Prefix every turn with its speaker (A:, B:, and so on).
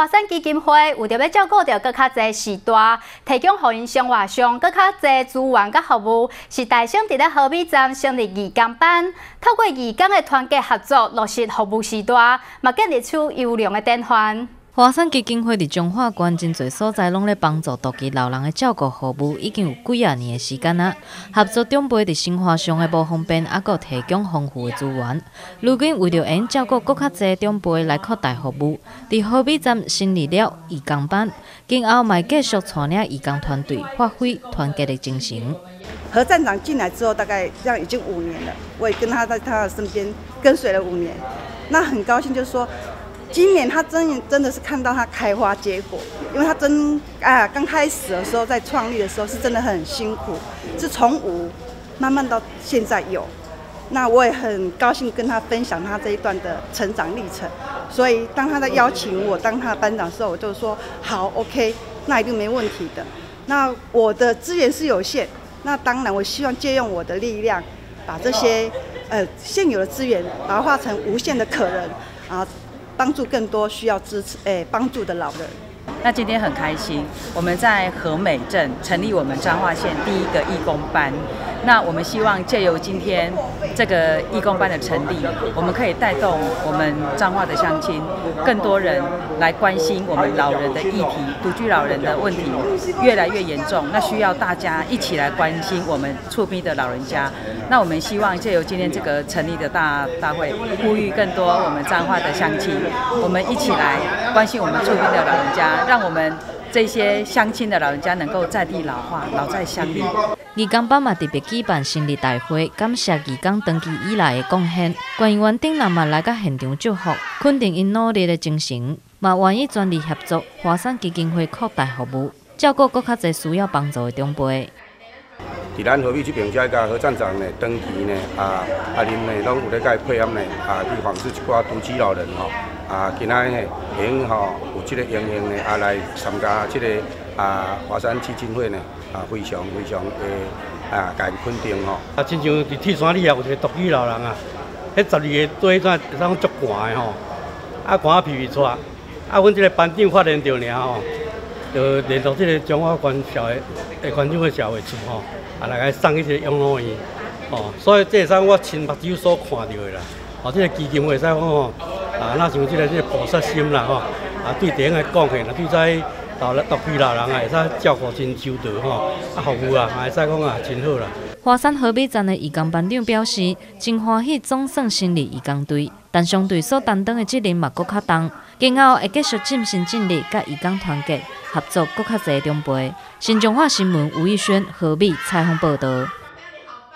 A: 华山基金会有着要照顾到更较侪时代，提供互因生活上更较侪资源甲服务，是大省伫咧河美站成立义工班，透过义工的团结合作，落实服务时代，嘛建立出优良的典范。
B: 华山基金会伫中华关真侪所在，拢咧帮助独居老人的照顾服务，已经有几啊年的时间啊。合作长辈伫生活上的无方便，还阁提供丰富的资源。如今为着因照顾更较侪长辈来扩大服务，伫河美站成立了义工班，今后嘛继续带领义工团队发挥团结的精神。
C: 何站长进来之后，大概这样已经五年了，我也跟他在他的身边跟随了五年，那很高兴，就是说。今年他真真的是看到他开花结果，因为他真啊刚开始的时候在创立的时候是真的很辛苦，是从无慢慢到现在有，那我也很高兴跟他分享他这一段的成长历程。所以当他在邀请我当他的班长的时候，我就说好 OK，那一定没问题的。那我的资源是有限，那当然我希望借用我的力量，把这些呃现有的资源，把它化成无限的可能啊。帮助更多需要支持诶帮助的老人。
D: 那今天很开心，我们在和美镇成立我们彰化县第一个义工班。那我们希望借由今天这个义工班的成立，我们可以带动我们彰化的乡亲，更多人来关心我们老人的议题。独居老人的问题越来越严重，那需要大家一起来关心我们厝边的老人家。那我们希望借由今天这个成立的大大会，呼吁更多我们彰化的乡亲，我们一起来关心我们厝边的老人家，让我们。这些乡亲的老人家能够在地老化，老在乡里。
B: 义工班嘛特别举办生日大会，感谢义工登记以来的贡献。官员顶人嘛来到现场祝福，肯定因努力的精神，嘛愿意全力协助。华山基金会扩大服务，照顾更较侪需要帮助的长辈。
E: 伫咱河尾这边，遮甲何站长呢登记呢？啊，啊，恁呢拢有咧甲伊配合呢？啊，去访视一寡独居老人吼。啊，今仔呢，因吼有这个荣幸呢，啊来参加这个啊华山基金会呢，啊非常非常的啊，感肯定吼。
F: 啊，亲像伫铁山里啊，有一个独居老人啊，迄十二个 tuổi 怎会当足寒的吼，啊寒啊皮皮喘，啊，阮这个班长发现着尔吼，就联络这个中华关社会诶关长的社会处吼，啊来个送去这个养老院，吼，所以这是我亲目睭所看到的啦，哦，这个基金会使讲吼。啊，那像这个这菩萨心啦吼，啊，对第一个贡献，对在老人独居老人啊，会使照顾真周到吼，啊，服务啊，会使讲啊，真好啦。
B: 华山河美站的义工班长表示，真欢喜总算成立义工队，但相对所担当的责任嘛，搁较重，今后会继续尽心尽力，甲义工团结合作，搁较侪长辈。新中华新闻吴义轩河美采访报道。